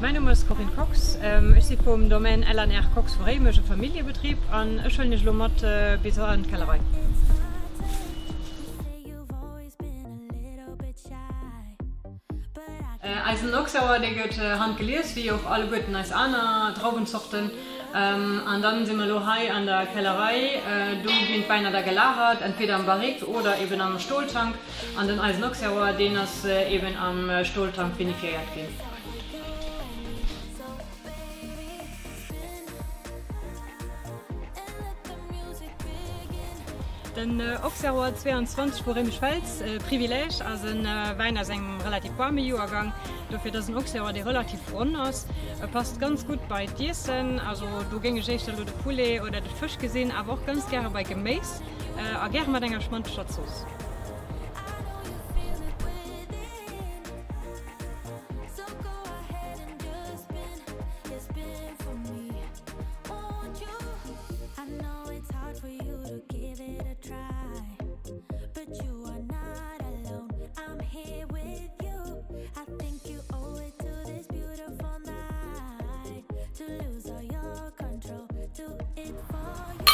Mein Name ist Corinne Cox. Ähm, ich bin vom Domain LNR Cox Vremische Familienbetrieb an Schöne Schlummert äh, bis an Kellerei. Äh, als Noxauer der gehört äh, Hand gelesen, wie auch alle guten als Anna Traubenzuchten. Ähm, und dann sind wir Lohai an der Kellerei. Äh, du bist beinahe da gelagert, entweder am Barrik oder eben am Stohltank. Und dann als Noxauer, den das äh, eben am äh, Stohltank vinifiziert geht. Den äh, Observer 22 vor im Schweiz äh, Privileg as een äh, Weiner engem relativ warme Joergang, dofir dat een de relativ run ass. Äh, passt ganz gut bei Dissen, also du gingeéischte lo de Poulet oder de Fisch gesinn, aber auch ganz gerne bei Geméis, äh, a ger mat enger schmandscher Zos. but you are not alone. I'm here with you. I think you owe it to this beautiful night to lose all your control, do it for you.